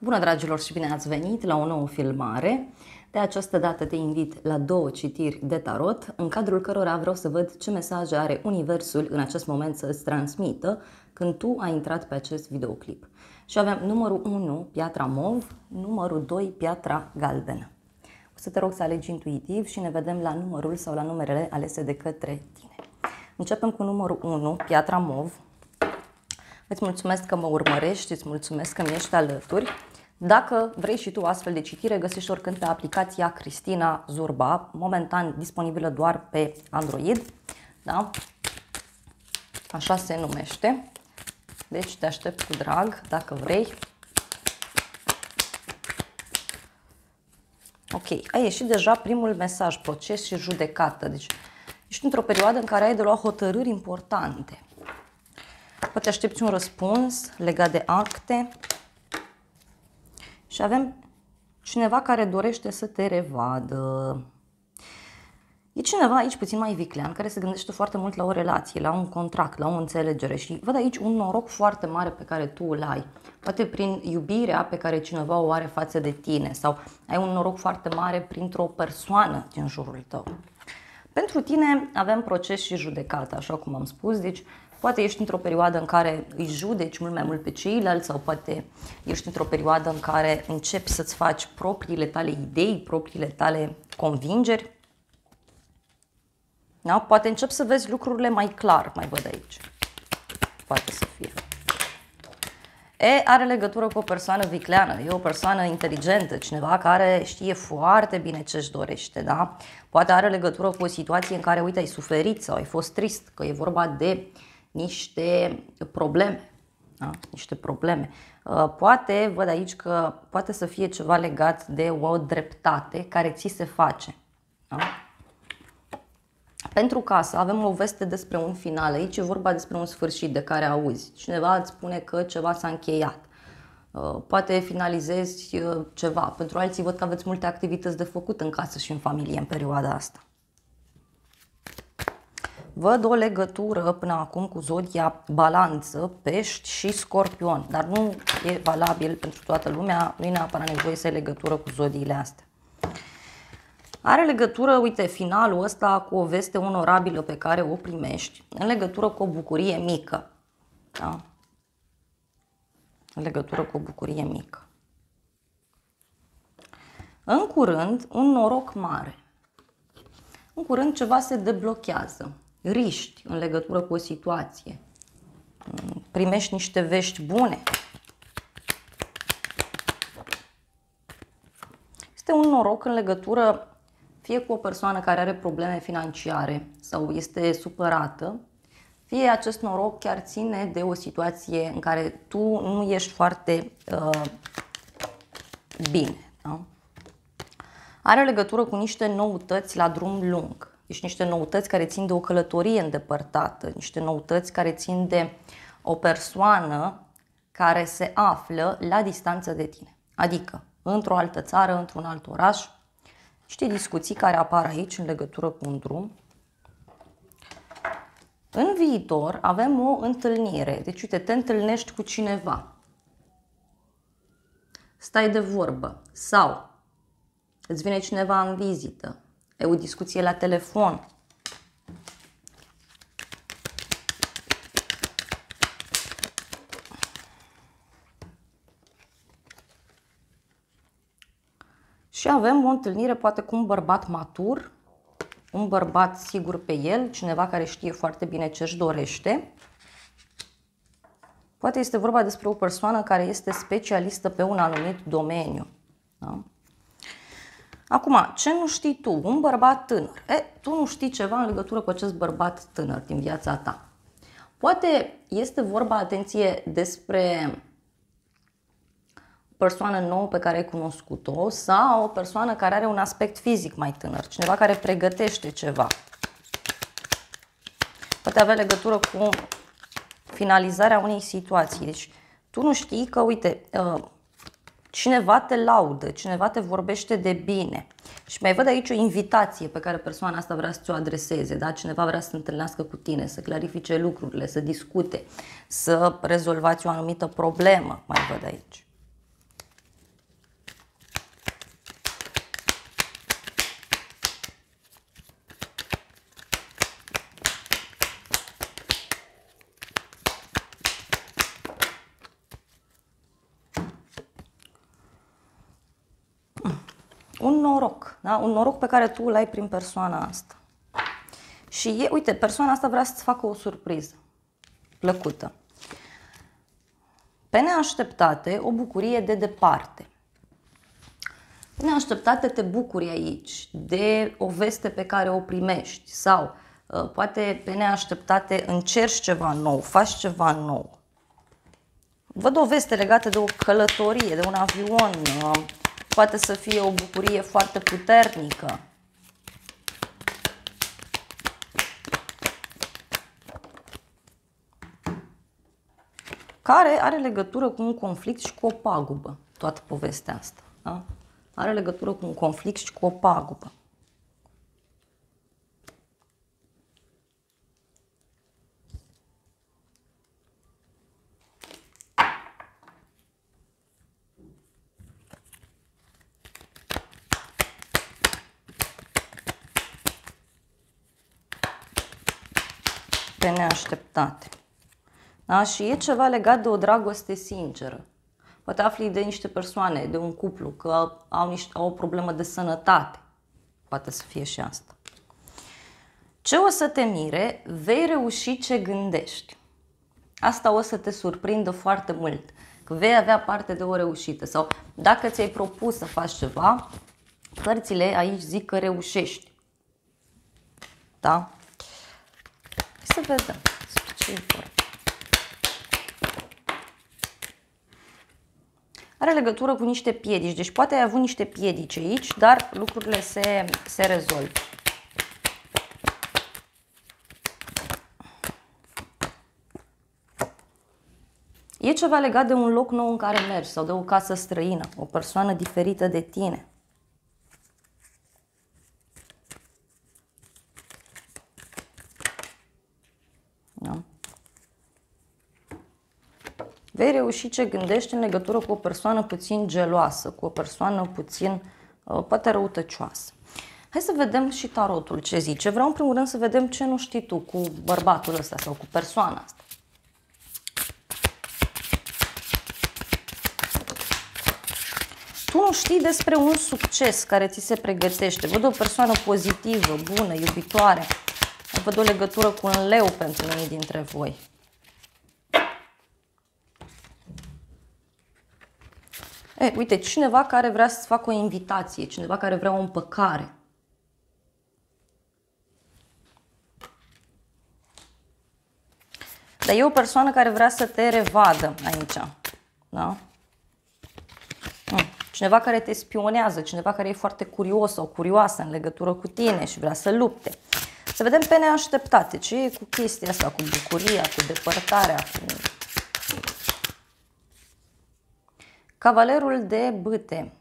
Bună dragilor și bine ați venit la o nouă filmare. De această dată te invit la două citiri de tarot, în cadrul cărora vreau să văd ce mesaje are Universul în acest moment să îți transmită când tu ai intrat pe acest videoclip. Și avem numărul 1, piatra mov, numărul 2, piatra galbenă. O să te rog să alegi intuitiv și ne vedem la numărul sau la numerele alese de către tine. Începem cu numărul 1, piatra mov. Îți mulțumesc că mă urmărești, îți mulțumesc că mi ești alături. Dacă vrei și tu astfel de citire, găsești oricând pe aplicația Cristina Zurba, momentan disponibilă doar pe Android. Da? Așa se numește. Deci te aștept cu drag, dacă vrei. Ok, a ieșit deja primul mesaj, proces și judecată. Deci ești într-o perioadă în care ai de luat hotărâri importante. Poate aștepți un răspuns legat de acte. Și avem cineva care dorește să te revadă. E cineva aici puțin mai viclean care se gândește foarte mult la o relație, la un contract, la o înțelegere și văd aici un noroc foarte mare pe care tu îl ai. Poate prin iubirea pe care cineva o are față de tine sau ai un noroc foarte mare printr-o persoană din jurul tău. Pentru tine avem proces și judecată, așa cum am spus, deci Poate ești într-o perioadă în care îi judeci mult mai mult pe ceilalți sau poate ești într-o perioadă în care începi să-ți faci propriile tale idei, propriile tale convingeri. Da? Poate începi să vezi lucrurile mai clar, mai văd aici. Poate să fie. E, are legătură cu o persoană vicleană, e o persoană inteligentă, cineva care știe foarte bine ce își dorește, da? Poate are legătură cu o situație în care, uite, ai suferit sau ai fost trist, că e vorba de niște probleme. Da? Niște probleme. Uh, poate, văd aici că poate să fie ceva legat de o dreptate care ți se face. Da? Pentru casă avem o veste despre un final. Aici e vorba despre un sfârșit de care auzi. Cineva îți spune că ceva s-a încheiat. Uh, poate finalizezi uh, ceva. Pentru alții văd că aveți multe activități de făcut în casă și în familie în perioada asta. Văd o legătură până acum cu zodia balanță, pești și scorpion, dar nu e valabil pentru toată lumea, nu e neapărat nevoie să ai legătură cu zodiile astea. Are legătură, uite, finalul ăsta cu o veste onorabilă pe care o primești, în legătură cu o bucurie mică. Da? În legătură cu o bucurie mică. În curând, un noroc mare. În curând ceva se deblochează riști în legătură cu o situație, primești niște vești bune. Este un noroc în legătură fie cu o persoană care are probleme financiare sau este supărată, fie acest noroc chiar ține de o situație în care tu nu ești foarte uh, bine. Da? Are legătură cu niște noutăți la drum lung. Deci niște noutăți care țin de o călătorie îndepărtată, niște noutăți care țin de o persoană care se află la distanță de tine. Adică într-o altă țară, într-un alt oraș, niște discuții care apar aici în legătură cu un drum. În viitor avem o întâlnire. Deci, uite, te întâlnești cu cineva. Stai de vorbă. Sau îți vine cineva în vizită E o discuție la telefon. Și avem o întâlnire poate cu un bărbat matur, un bărbat sigur pe el, cineva care știe foarte bine ce își dorește. Poate este vorba despre o persoană care este specialistă pe un anumit domeniu. Da? Acum, ce nu știi tu? Un bărbat tânăr. E, tu nu știi ceva în legătură cu acest bărbat tânăr din viața ta. Poate este vorba, atenție, despre o persoană nouă pe care ai cunoscut-o sau o persoană care are un aspect fizic mai tânăr, cineva care pregătește ceva. Poate avea legătură cu finalizarea unei situații. Deci, tu nu știi că, uite, uh, cineva te laudă, cineva te vorbește de bine. Și mai văd aici o invitație pe care persoana asta vrea să ți-o adreseze, da? cineva vrea să se întâlnească cu tine, să clarifice lucrurile, să discute, să rezolvați o anumită problemă, mai văd aici. un noroc, da? un noroc pe care tu îl ai prin persoana asta. Și e, uite, persoana asta vrea să-ți facă o surpriză plăcută. Pe neașteptate, o bucurie de departe. Pe neașteptate te bucuri aici de o veste pe care o primești sau uh, poate pe neașteptate încerci ceva nou, faci ceva nou. Văd o veste legată de o călătorie, de un avion, uh, poate să fie o bucurie foarte puternică. care are legătură cu un conflict și cu o pagubă, toată povestea asta. Da? Are legătură cu un conflict și cu o pagubă. Pe neașteptate. Da? Și e ceva legat de o dragoste sinceră. Poate afli de niște persoane, de un cuplu, că au, niște, au o problemă de sănătate. Poate să fie și asta. Ce o să te mire, vei reuși ce gândești. Asta o să te surprindă foarte mult, că vei avea parte de o reușită. Sau dacă ți-ai propus să faci ceva, cărțile aici zic că reușești. Da? Să vedem ce e are legătură cu niște piedici. Deci poate ai avut niște piedici aici, dar lucrurile se, se rezolvă. E ceva legat de un loc nou în care mergi sau de o casă străină, o persoană diferită de tine. Vei reuși ce gândești în legătură cu o persoană puțin geloasă, cu o persoană puțin, uh, poate răutăcioasă. Hai să vedem și tarotul ce zice. Vreau în primul rând să vedem ce nu știi tu cu bărbatul ăsta sau cu persoana asta. Tu nu știi despre un succes care ți se pregătește. Văd o persoană pozitivă, bună, iubitoare. Văd o legătură cu un leu pentru unii dintre voi. E, uite, cineva care vrea să facă o invitație, cineva care vrea o împăcare. Dar e o persoană care vrea să te revadă aici. Da? Hmm. Cineva care te spionează, cineva care e foarte curios sau curioasă în legătură cu tine și vrea să lupte. Să vedem pe neașteptate. Ce e cu chestia asta, cu bucuria, cu depărtarea, cu Cavalerul de bâte.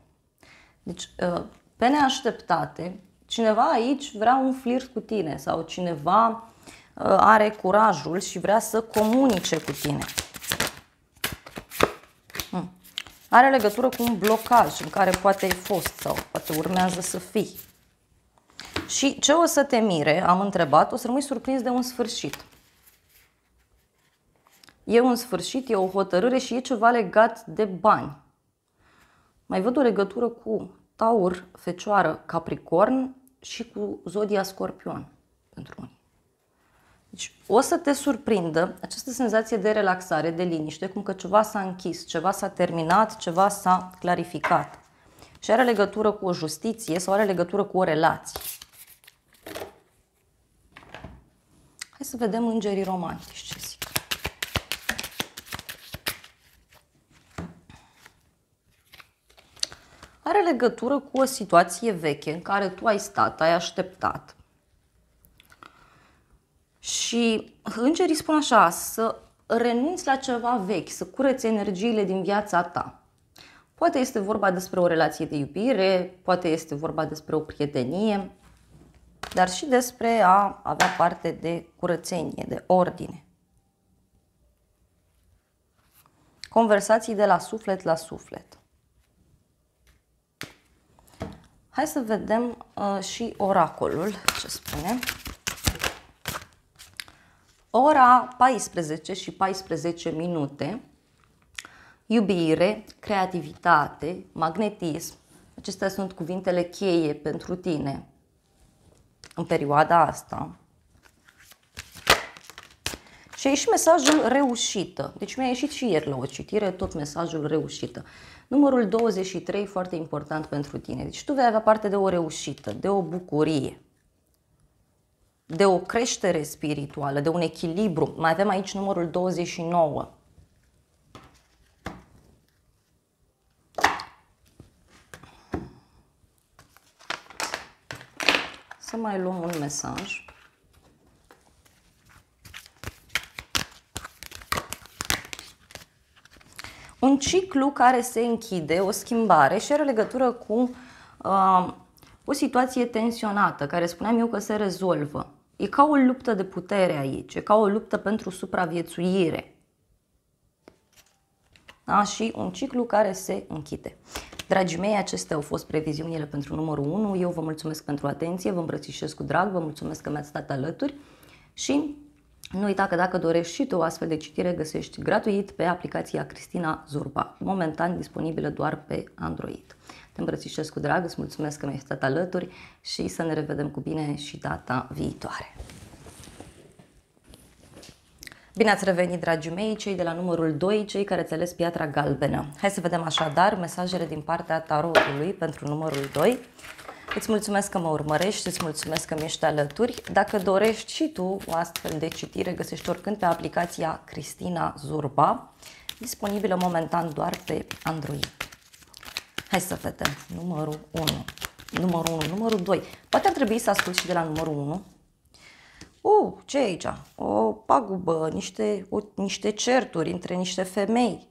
Deci, uh, pe neașteptate, cineva aici vrea un flirt cu tine sau cineva uh, are curajul și vrea să comunice cu tine. Hmm. Are legătură cu un blocaj în care poate ai fost sau poate urmează să fii. Și ce o să te mire, am întrebat, o să rămâi surprins de un sfârșit. E un sfârșit, e o hotărâre și e ceva legat de bani. Mai văd o legătură cu Taur, Fecioară, Capricorn și cu Zodia Scorpion pentru unii. Deci o să te surprindă această senzație de relaxare, de liniște, cum că ceva s-a închis, ceva s-a terminat, ceva s-a clarificat. Și are legătură cu o justiție sau are legătură cu o relație. Hai să vedem îngerii romantici ce zic. are legătură cu o situație veche în care tu ai stat, ai așteptat. Și îngerii spun așa, să renunți la ceva vechi, să cureți energiile din viața ta. Poate este vorba despre o relație de iubire, poate este vorba despre o prietenie, dar și despre a avea parte de curățenie, de ordine. Conversații de la suflet la suflet. Hai să vedem uh, și oracolul, ce spune. Ora 14 și 14 minute, iubire, creativitate, magnetism, Acestea sunt cuvintele cheie pentru tine în perioada asta. Și a ieșit mesajul reușită. Deci mi-a ieșit și ieri la o citire tot mesajul reușită. Numărul 23, foarte important pentru tine. Deci tu vei avea parte de o reușită, de o bucurie, de o creștere spirituală, de un echilibru. Mai avem aici numărul 29. Să mai luăm un mesaj. Un ciclu care se închide, o schimbare și are legătură cu uh, o situație tensionată, care spuneam eu că se rezolvă. E ca o luptă de putere aici, e ca o luptă pentru supraviețuire. Da? Și un ciclu care se închide. Dragii mei, acestea au fost previziunile pentru numărul 1. Eu vă mulțumesc pentru atenție, vă îmbrățișez cu drag, vă mulțumesc că mi-ați stat alături și nu uita că dacă dorești și tu o astfel de citire, găsești gratuit pe aplicația Cristina Zurba, momentan disponibilă doar pe Android. Te îmbrățișez cu drag, îți mulțumesc că mi-ai stat alături și să ne revedem cu bine și data viitoare. Bine ați revenit, dragii mei, cei de la numărul 2, cei care ați ales piatra galbenă. Hai să vedem așadar mesajele din partea tarotului pentru numărul 2. Îți mulțumesc că mă urmărești, îți mulțumesc că mi-ești alături. Dacă dorești și tu o astfel de citire, găsești oricând pe aplicația Cristina Zurba, disponibilă momentan doar pe Android. Hai să vedem. Numărul 1. Numărul 1. Numărul 2. Poate ar trebui să ascult și de la numărul 1. Uh, ce e aici? O pagubă, niște, o, niște certuri între niște femei.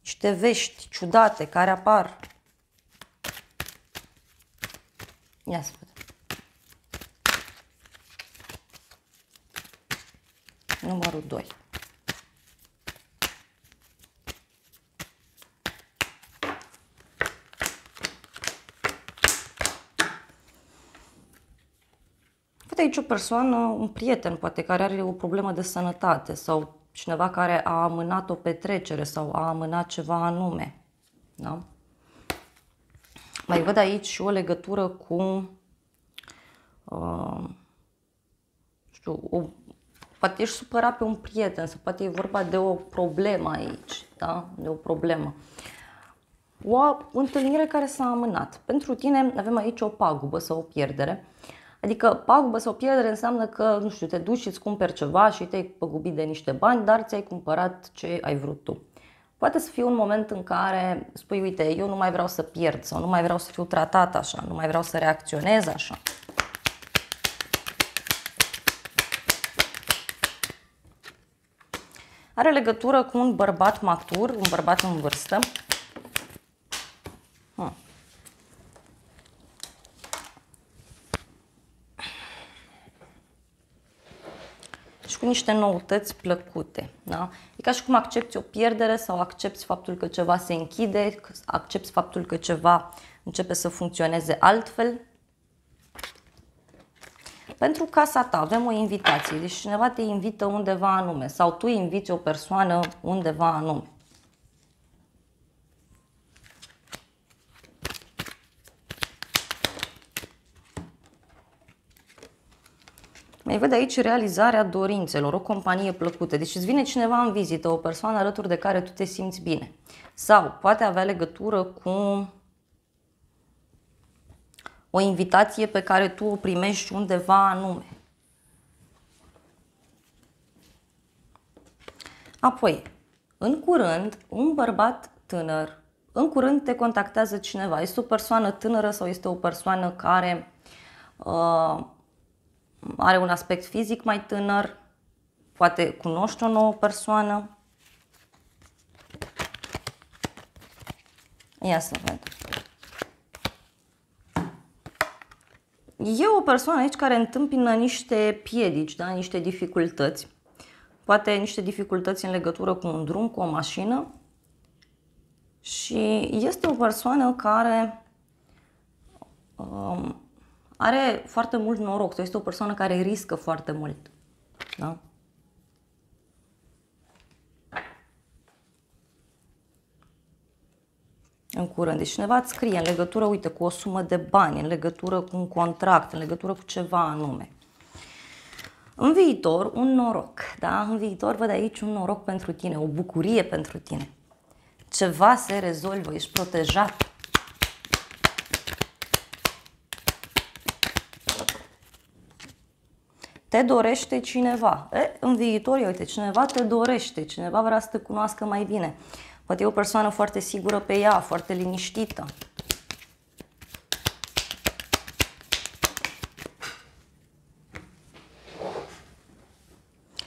Niște vești ciudate care apar. Ia să vedem. Numărul 2. aici o persoană, un prieten poate care are o problemă de sănătate sau cineva care a amânat o petrecere sau a amânat ceva anume. Da? Mai văd aici și o legătură cu uh, știu, o, poate ești supărat pe un prieten sau poate e vorba de o problemă aici, da? De o problemă. O întâlnire care s-a amânat. Pentru tine avem aici o pagubă sau o pierdere. Uh, Adică pagubă sau pierdere înseamnă că, nu știu, te duci și îți cumperi ceva și te-ai păgubit de niște bani, dar ți-ai cumpărat ce ai vrut tu. Poate să fie un moment în care spui, uite, eu nu mai vreau să pierd sau nu mai vreau să fiu tratat așa, nu mai vreau să reacționez așa. Are legătură cu un bărbat matur, un bărbat în vârstă, cu niște noutăți plăcute. Da? E ca și cum accepti o pierdere sau accepti faptul că ceva se închide, accepti faptul că ceva începe să funcționeze altfel. Pentru casa ta avem o invitație, deci cineva te invită undeva anume sau tu inviți o persoană undeva anume. Mai văd aici realizarea dorințelor, o companie plăcută. Deci îți vine cineva în vizită, o persoană alături de care tu te simți bine. Sau poate avea legătură cu o invitație pe care tu o primești undeva anume. Apoi, în curând, un bărbat tânăr, în curând te contactează cineva. Este o persoană tânără sau este o persoană care uh, are un aspect fizic mai tânăr, poate cunoști o nouă persoană. Ia să vedem. E o persoană aici care întâmpină niște piedici, da? niște dificultăți. Poate niște dificultăți în legătură cu un drum, cu o mașină. Și este o persoană care um, are foarte mult noroc sau este o persoană care riscă foarte mult. Da? în curând. Deci cineva îți scrie în legătură, uite, cu o sumă de bani, în legătură cu un contract, în legătură cu ceva anume. În viitor, un noroc, da? În viitor văd aici un noroc pentru tine, o bucurie pentru tine. Ceva se rezolvă, ești protejat. Te dorește cineva. E, în viitor, uite, cineva te dorește, cineva vrea să te cunoască mai bine. Poate e o persoană foarte sigură pe ea, foarte liniștită.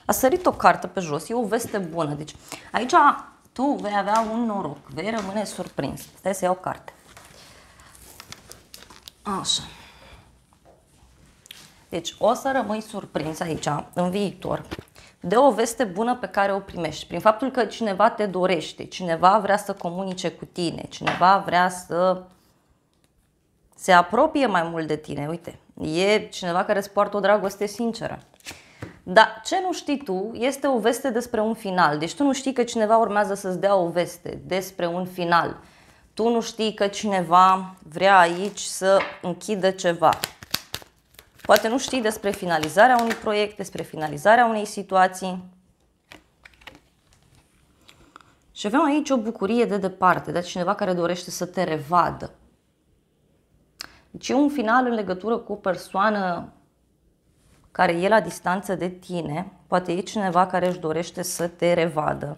A sărit o carte pe jos, e o veste bună. Deci aici tu vei avea un noroc, vei rămâne surprins. Stai să iau carte. Așa. Deci o să rămâi surprins aici, în viitor, de o veste bună pe care o primești. Prin faptul că cineva te dorește, cineva vrea să comunice cu tine, cineva vrea să se apropie mai mult de tine. Uite, e cineva care îți poartă o dragoste sinceră. Dar ce nu știi tu este o veste despre un final. Deci tu nu știi că cineva urmează să-ți dea o veste despre un final. Tu nu știi că cineva vrea aici să închidă ceva. Poate nu știi despre finalizarea unui proiect, despre finalizarea unei situații. Și avem aici o bucurie de departe, de cineva care dorește să te revadă. Deci e un final în legătură cu o persoană care e la distanță de tine, poate e cineva care își dorește să te revadă.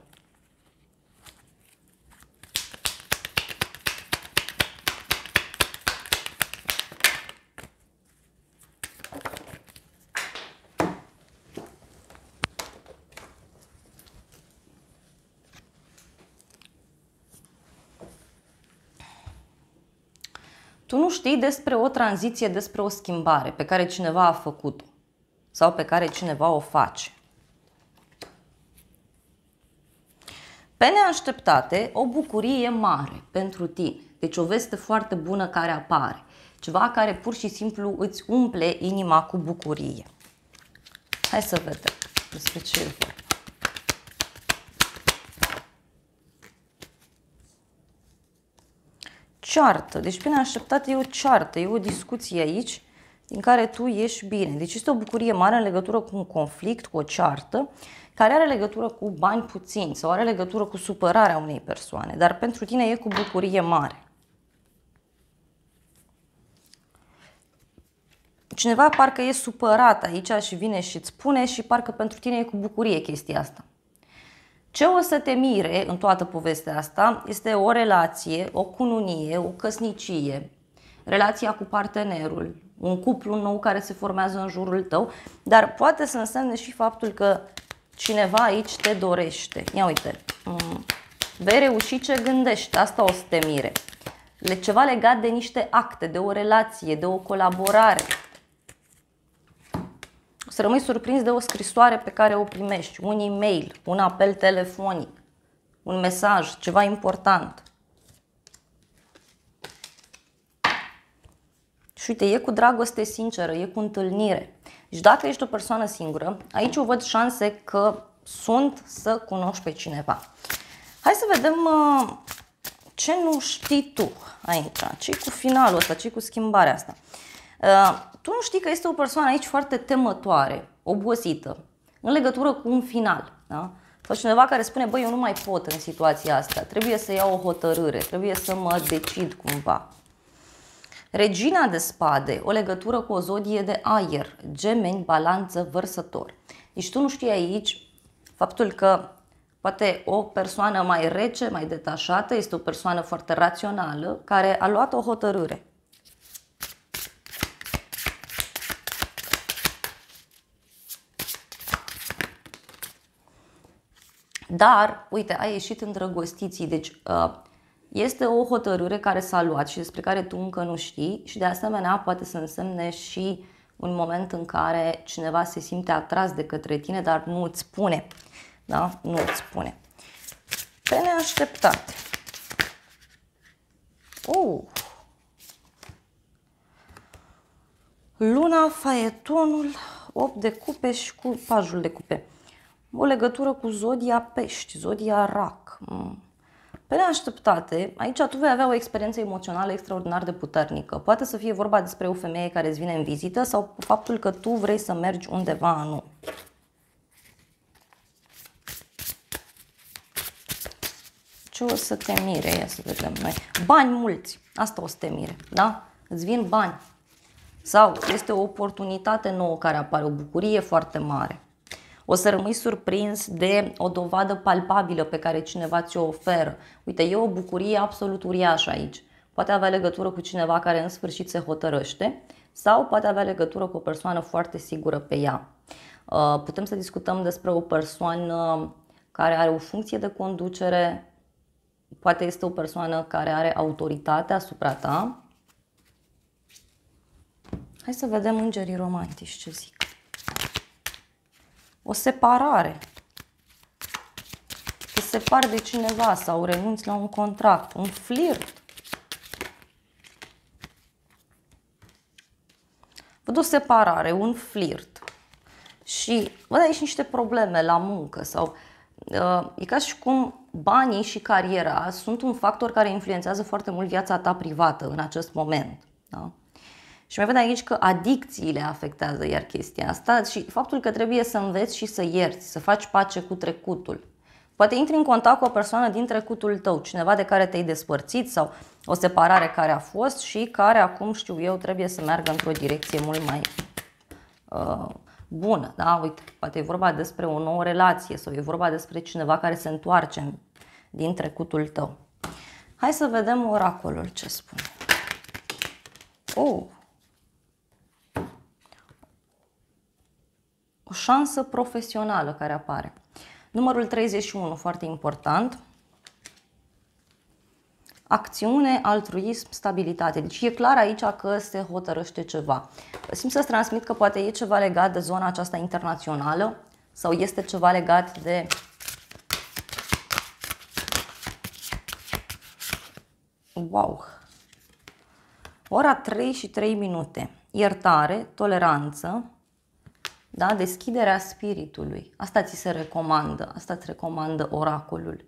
Tu nu știi despre o tranziție, despre o schimbare pe care cineva a făcut-o sau pe care cineva o face. Pe neașteptate, o bucurie mare pentru tine. Deci o veste foarte bună care apare. Ceva care pur și simplu îți umple inima cu bucurie. Hai să vedem despre ce e vorba. Ceartă. Deci pe neașteptate e o ceartă, e o discuție aici din care tu ești bine. Deci este o bucurie mare în legătură cu un conflict, cu o ceartă, care are legătură cu bani puțini sau are legătură cu supărarea unei persoane, dar pentru tine e cu bucurie mare. Cineva parcă e supărat aici și vine și îți spune și parcă pentru tine e cu bucurie chestia asta. Ce o să te mire în toată povestea asta este o relație, o cununie, o căsnicie, relația cu partenerul, un cuplu nou care se formează în jurul tău, dar poate să însemne și faptul că cineva aici te dorește. Ia uite, mm, vei reuși ce gândești, asta o să te mire. Ceva legat de niște acte, de o relație, de o colaborare. O să rămâi surprins de o scrisoare pe care o primești, un e-mail, un apel telefonic, un mesaj, ceva important. Și uite, e cu dragoste sinceră, e cu întâlnire. Deci dacă ești o persoană singură, aici o văd șanse că sunt să cunoști pe cineva. Hai să vedem uh, ce nu știi tu aici, ce cu finalul ăsta, ce cu schimbarea asta. Uh, tu nu știi că este o persoană aici foarte temătoare, obosită, în legătură cu un final. Da? Sau cineva care spune, băi, eu nu mai pot în situația asta, trebuie să iau o hotărâre, trebuie să mă decid cumva. Regina de spade, o legătură cu o zodie de aer, gemeni, balanță, vărsător. Deci tu nu știi aici faptul că poate o persoană mai rece, mai detașată, este o persoană foarte rațională, care a luat o hotărâre. Dar, uite, ai ieșit îndrăgostiții, deci uh, este o hotărâre care s-a luat și despre care tu încă nu știi și de asemenea poate să însemne și un moment în care cineva se simte atras de către tine, dar nu îți spune. Da? Nu îți spune. Pe neașteptate. Oh. Luna, faetonul, 8 de cupe și cu pajul de cupe. O legătură cu zodia pești, zodia rac. Mm Pe neașteptate, aici tu vei avea o experiență emoțională extraordinar de puternică. Poate să fie vorba despre o femeie care îți vine în vizită sau faptul că tu vrei să mergi undeva nu. Ce o să te mire? Ia să vedem noi. Bani mulți. Asta o să te mire, da? Îți vin bani. Sau este o oportunitate nouă care apare, o bucurie foarte mare. O să rămâi surprins de o dovadă palpabilă pe care cineva ți-o oferă. Uite, e o bucurie absolut uriașă aici. Poate avea legătură cu cineva care în sfârșit se hotărăște sau poate avea legătură cu o persoană foarte sigură pe ea. Uh, putem să discutăm despre o persoană care are o funcție de conducere, poate este o persoană care are autoritate asupra ta. Hai să vedem îngerii romantici ce zic o separare. Te separi de cineva sau renunți la un contract, un flirt. Văd o separare, un flirt. Și văd aici niște probleme la muncă sau uh, e ca și cum banii și cariera sunt un factor care influențează foarte mult viața ta privată în acest moment. Da? Și mai văd aici că adicțiile afectează iar chestia asta și faptul că trebuie să înveți și să ierți, să faci pace cu trecutul. Poate intri în contact cu o persoană din trecutul tău, cineva de care te-ai despărțit sau o separare care a fost și care acum, știu eu, trebuie să meargă într-o direcție mult mai uh, bună. Da? Uite, poate e vorba despre o nouă relație sau e vorba despre cineva care se întoarce din trecutul tău. Hai să vedem oracolul ce spune. Oh, șansă profesională care apare. Numărul 31, foarte important. Acțiune, altruism, stabilitate. Deci e clar aici că se hotărăște ceva. Simt să-ți transmit că poate e ceva legat de zona aceasta internațională sau este ceva legat de Wow! Ora 3 și 3 minute. Iertare, toleranță, da? Deschiderea spiritului. Asta ți se recomandă, asta îți recomandă oracolul.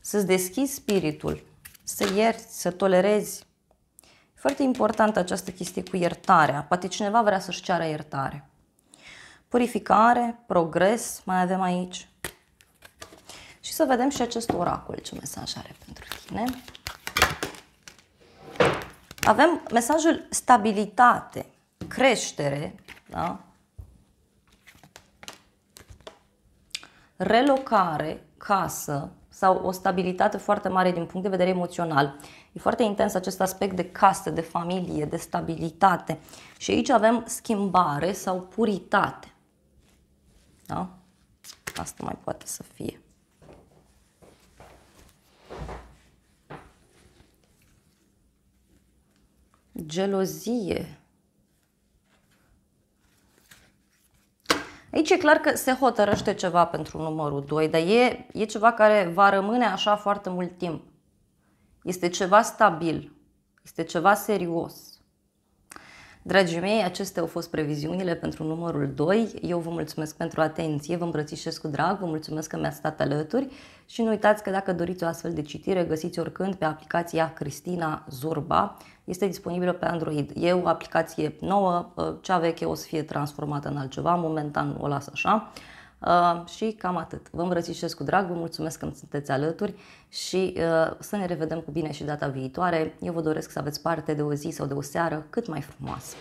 Să-ți deschizi spiritul, să ierți, să tolerezi. E foarte importantă această chestie cu iertarea. Poate cineva vrea să-și ceară iertare. Purificare, progres, mai avem aici. Și să vedem și acest oracol, ce mesaj are pentru tine. Avem mesajul stabilitate, creștere, da? Relocare, casă sau o stabilitate foarte mare din punct de vedere emoțional. E foarte intens acest aspect de casă, de familie, de stabilitate. Și aici avem schimbare sau puritate. Da? Asta mai poate să fie. Gelozie. Aici e clar că se hotărăște ceva pentru numărul 2, dar e, e ceva care va rămâne așa foarte mult timp. Este ceva stabil, este ceva serios. Dragii mei, acestea au fost previziunile pentru numărul 2. Eu vă mulțumesc pentru atenție, vă îmbrățișez cu drag, vă mulțumesc că mi-ați stat alături și nu uitați că dacă doriți o astfel de citire, găsiți oricând pe aplicația Cristina Zurba. Este disponibilă pe Android. E o aplicație nouă, cea veche o să fie transformată în altceva, momentan o las așa. Uh, și cam atât. Vă îmbrățișez cu drag, vă mulțumesc că sunteți alături și uh, să ne revedem cu bine și data viitoare. Eu vă doresc să aveți parte de o zi sau de o seară cât mai frumoasă.